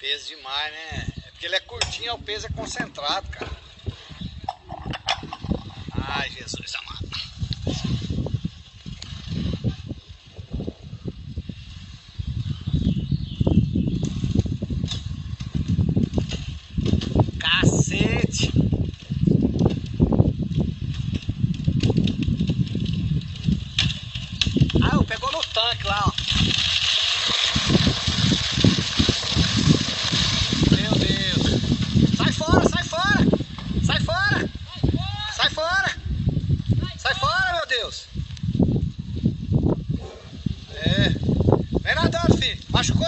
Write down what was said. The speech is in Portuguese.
Peso demais, né? É porque ele é curtinho, o peso é concentrado, cara. Ai, Jesus amado. Cacete! Ah, eu pegou no tanque lá, ó. Deus. É. Vem nadando, filho. Machucou?